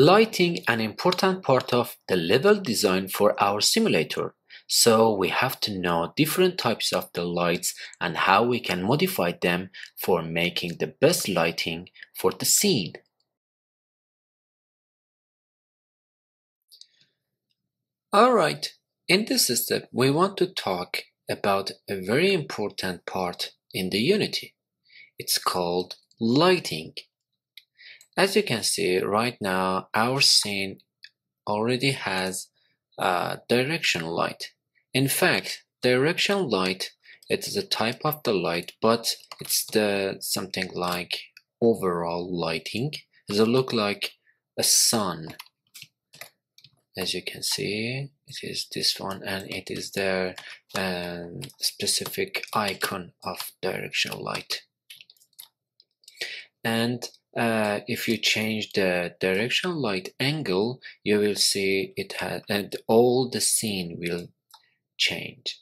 Lighting an important part of the level design for our simulator. So we have to know different types of the lights and how we can modify them for making the best lighting for the scene. Alright, in this step we want to talk about a very important part in the Unity. It's called lighting. As you can see right now our scene already has a direction light. In fact, direction light it is a type of the light but it's the something like overall lighting. It look like a sun? As you can see it is this one and it is the um, specific icon of directional light and uh, if you change the direction light angle you will see it has and all the scene will change.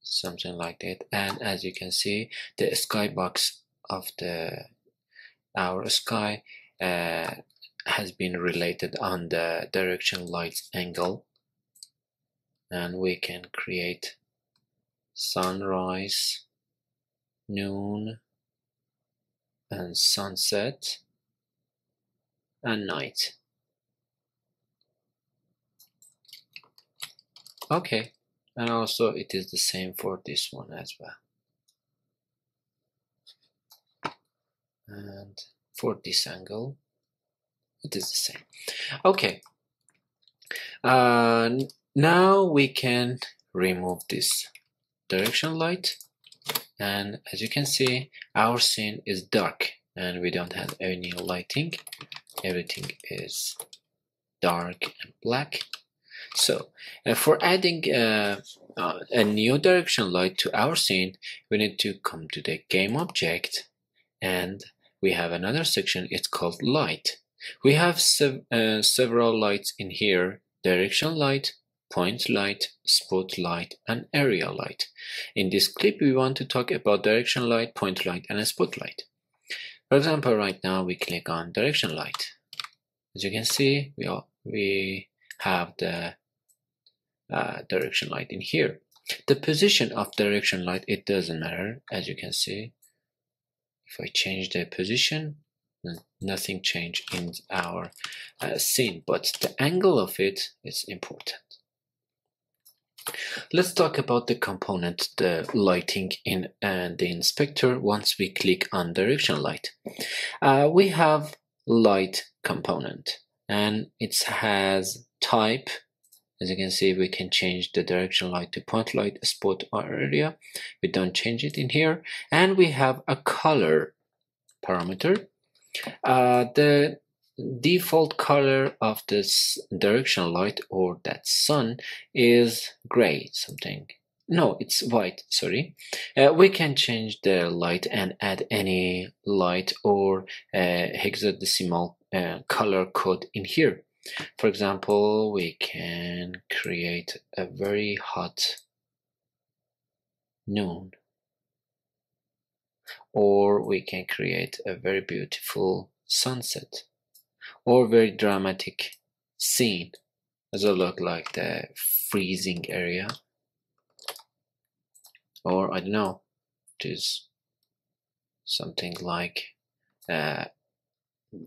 Something like that. And as you can see the skybox of the our sky uh, has been related on the direction light angle. And we can create sunrise noon and sunset and night. Okay and also it is the same for this one as well. And for this angle it is the same. Okay uh, now we can remove this direction light and as you can see our scene is dark and we don't have any lighting. Everything is dark and black. So uh, for adding uh, uh, a new direction light to our scene we need to come to the game object. And we have another section. It's called light. We have sev uh, several lights in here. Direction light point light, spotlight, and area light. In this clip, we want to talk about direction light, point light, and spotlight. For example, right now we click on direction light. As you can see, we, all, we have the uh, direction light in here. The position of direction light, it doesn't matter, as you can see. If I change the position, nothing changed in our uh, scene, but the angle of it is important. Let's talk about the component, the lighting in uh, the inspector once we click on direction light. Uh, we have light component and it has type. As you can see, we can change the direction light to point light, spot or area. We don't change it in here. And we have a color parameter. Uh, the default color of this direction light or that sun is gray something. No it's white sorry. Uh, we can change the light and add any light or uh, hexadecimal uh, color code in here. For example we can create a very hot noon. Or we can create a very beautiful sunset or very dramatic scene. As it look like the freezing area? Or I don't know it is something like uh,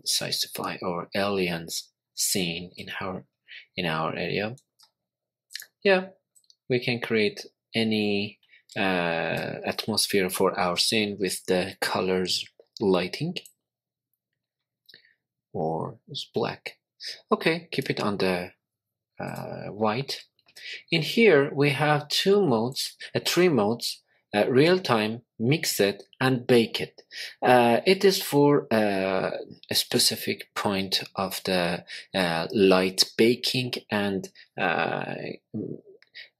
sci-fi or aliens scene in our in our area. Yeah we can create any uh, atmosphere for our scene with the colors lighting or it's black. Okay, keep it on the uh, white. In here we have two modes, uh, three modes, uh, real time, mix it, and bake it. Uh, it is for uh, a specific point of the uh, light baking and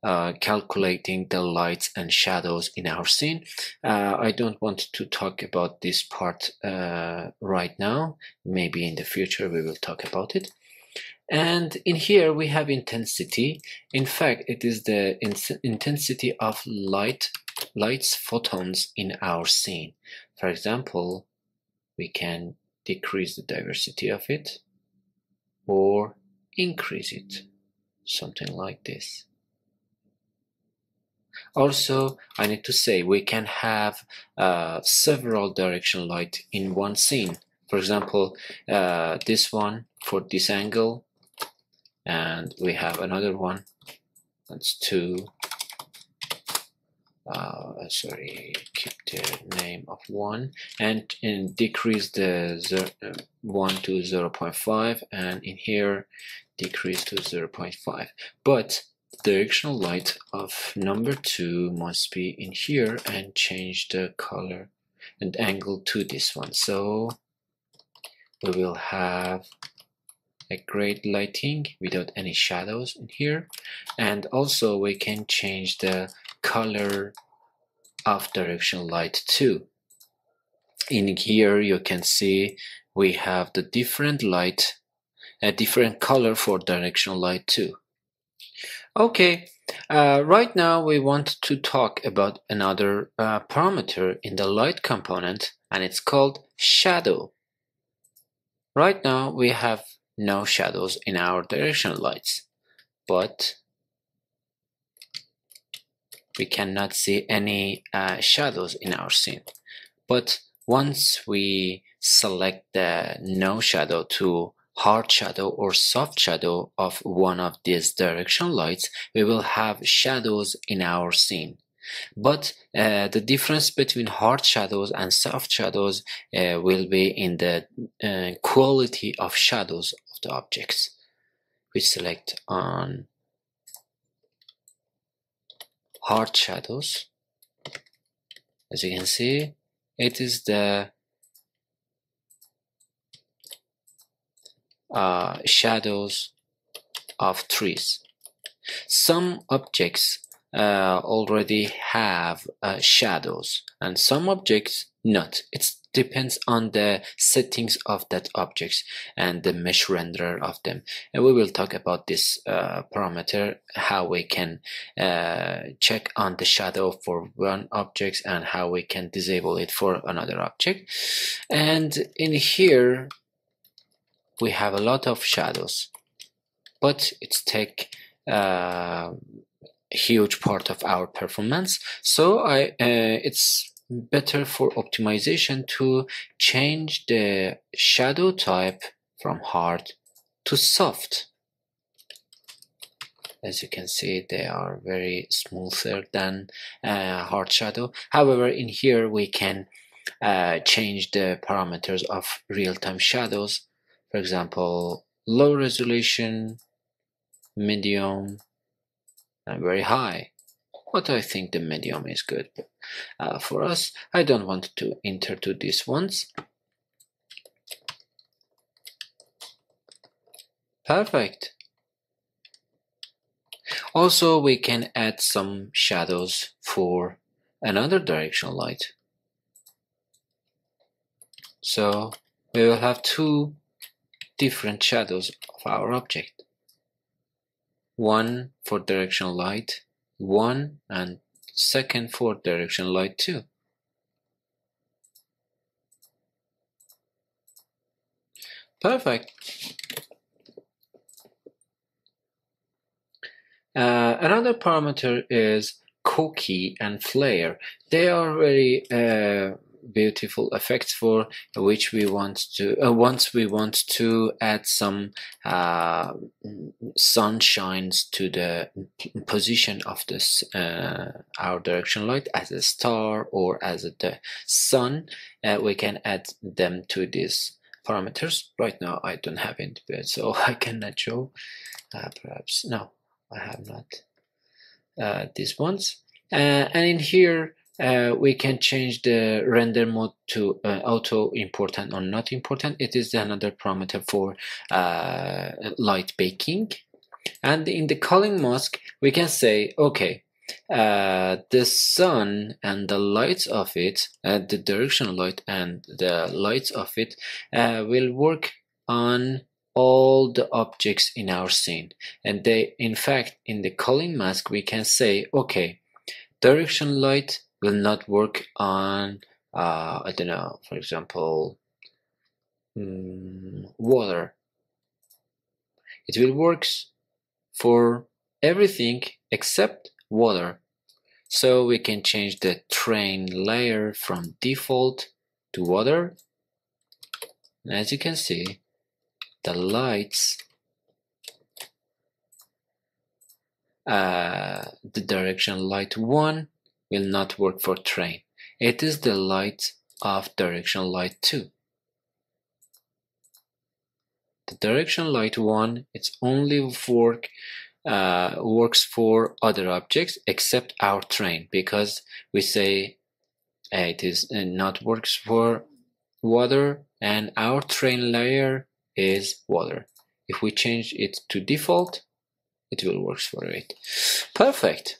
uh, calculating the lights and shadows in our scene. Uh, I don't want to talk about this part uh, right now. Maybe in the future we will talk about it. And in here we have intensity. In fact, it is the in intensity of light, light's photons in our scene. For example, we can decrease the diversity of it or increase it something like this also I need to say we can have uh, several direction light in one scene. For example uh, this one for this angle and we have another one. That's two. Uh, sorry keep the name of one and, and decrease the zero, uh, 1 to 0 0.5 and in here decrease to 0 0.5 but directional light of number 2 must be in here and change the color and angle to this one. So we will have a great lighting without any shadows in here. And also we can change the color of directional light too. In here you can see we have the different light a different color for directional light too okay uh, right now we want to talk about another uh, parameter in the light component and it's called shadow. Right now we have no shadows in our directional lights but we cannot see any uh, shadows in our scene. But once we select the no shadow to hard shadow or soft shadow of one of these direction lights we will have shadows in our scene. But uh, the difference between hard shadows and soft shadows uh, will be in the uh, quality of shadows of the objects. We select on hard shadows. As you can see it is the uh, shadows of trees. Some objects uh, already have uh, shadows and some objects not. It depends on the settings of that objects and the mesh renderer of them. And we will talk about this uh, parameter how we can uh, check on the shadow for one object and how we can disable it for another object. And in here we have a lot of shadows but it's take uh, huge part of our performance. So I uh, it's better for optimization to change the shadow type from hard to soft. As you can see they are very smoother than uh, hard shadow. However in here we can uh, change the parameters of real-time shadows for example low resolution medium and very high but I think the medium is good uh, for us. I don't want to enter to these ones. Perfect. Also, we can add some shadows for another directional light. So we will have two different shadows of our object. One for directional light, one and second for direction light 2. Perfect. Uh, another parameter is cookie and flare. They are very uh, beautiful effects for which we want to uh, once we want to add some uh, sunshines to the position of this uh, our direction light as a star or as a, the sun uh, we can add them to these parameters. Right now I don't have it so I cannot show uh, perhaps. No I have not uh, these ones. And in here uh, we can change the render mode to uh, auto important or not important. It is another parameter for uh, light baking. And in the culling mask we can say okay uh, the sun and the lights of it uh, the directional light and the lights of it uh, will work on all the objects in our scene. And they in fact in the culling mask we can say okay direction light will not work on uh, I don't know for example mm, water. It will work for everything except water. So we can change the terrain layer from default to water. And as you can see, the lights, uh, the direction light 1 will not work for terrain. It is the light of direction light 2. The direction light 1, it's only work uh, works for other objects except our terrain because we say uh, it is uh, not works for water and our terrain layer is water. If we change it to default, it will work for it. Perfect.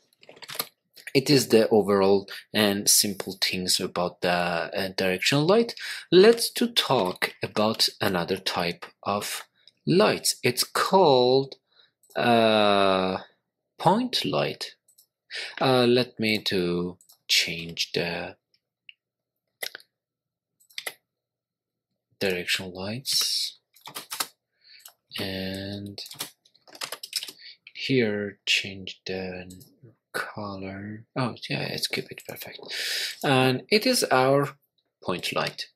It is the overall and simple things about the uh, direction light. Let's to talk about another type of lights. It's called uh, point light. Uh, let me to change the directional lights and here change the color oh yeah keep it perfect and it is our point light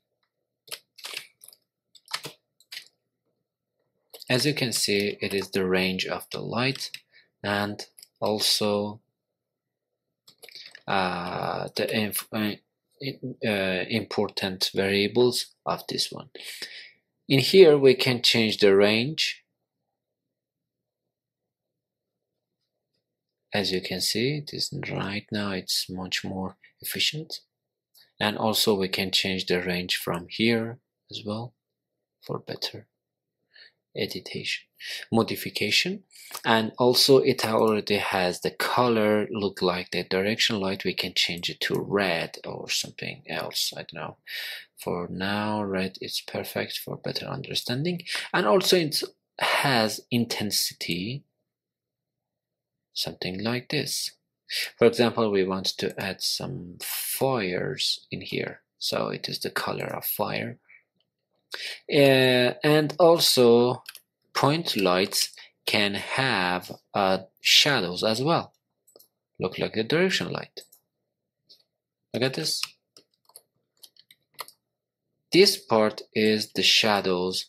As you can see, it is the range of the light and also uh, the uh, uh, important variables of this one. In here, we can change the range. As you can see, it is right now, it's much more efficient. And also we can change the range from here as well for better editation modification. And also it already has the color look like the direction light. We can change it to red or something else I don't know. For now red is perfect for better understanding. And also it has intensity something like this. For example we want to add some fires in here. So it is the color of fire. Uh, and also point lights can have uh, shadows as well. Look like a direction light. Look at this. This part is the shadows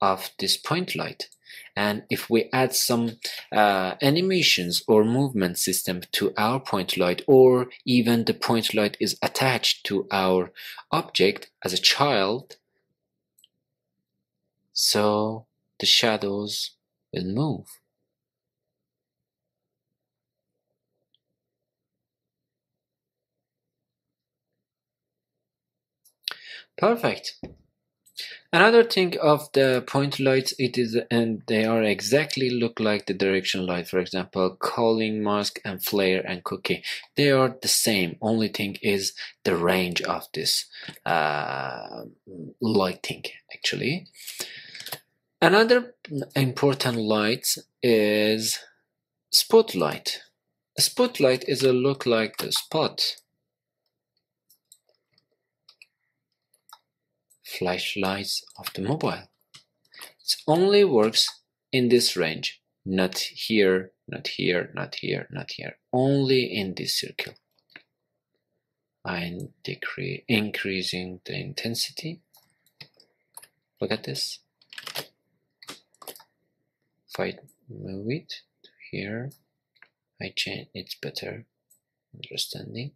of this point light and if we add some uh, animations or movement system to our point light or even the point light is attached to our object as a child so the shadows will move. Perfect. Another thing of the point lights, it is and they are exactly look like the direction light. For example, culling mask and flare and cookie. They are the same. Only thing is the range of this uh, lighting actually. Another important light is spotlight. A spotlight is a look like the spot. Flashlights of the mobile. It only works in this range, not here, not here, not here, not here. Only in this circle. I'm increasing the intensity. Look at this if I move it to here I change it's better understanding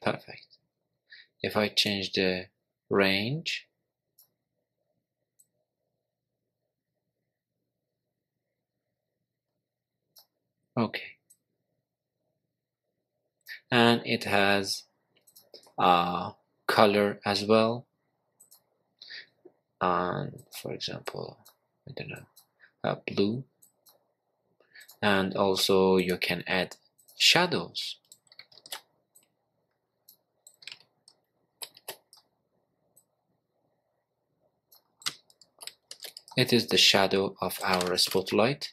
perfect if I change the range. Okay. And it has a color as well. And for example I don't know uh, blue. And also you can add shadows it is the shadow of our spotlight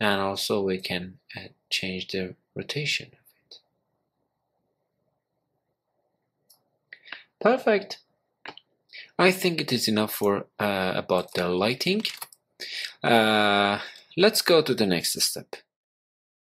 and also we can add, change the rotation of it. Perfect. I think it is enough for uh, about the lighting. Uh, let's go to the next step.